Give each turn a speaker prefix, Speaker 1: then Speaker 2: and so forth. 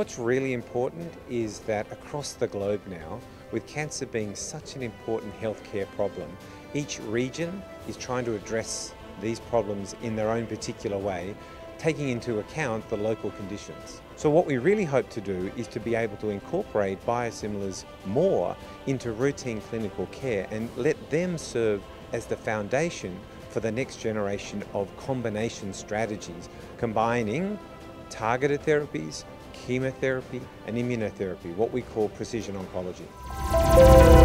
Speaker 1: What's really important is that across the globe now, with cancer being such an important healthcare problem, each region is trying to address these problems in their own particular way, taking into account the local conditions. So what we really hope to do is to be able to incorporate biosimilars more into routine clinical care and let them serve as the foundation for the next generation of combination strategies, combining targeted therapies, chemotherapy and immunotherapy, what we call precision oncology.